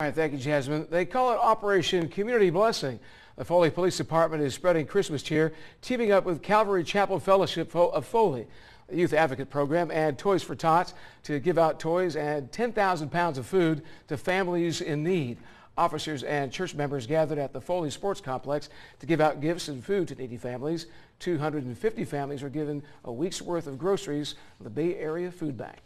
All right, thank you, Jasmine. They call it Operation Community Blessing. The Foley Police Department is spreading Christmas cheer, teaming up with Calvary Chapel Fellowship of Foley, a youth advocate program, and Toys for Tots to give out toys and 10,000 pounds of food to families in need. Officers and church members gathered at the Foley Sports Complex to give out gifts and food to needy families. 250 families were given a week's worth of groceries from the Bay Area Food Bank.